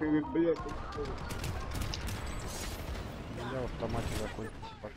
Блять, блять. Я автоматика какой-то типа.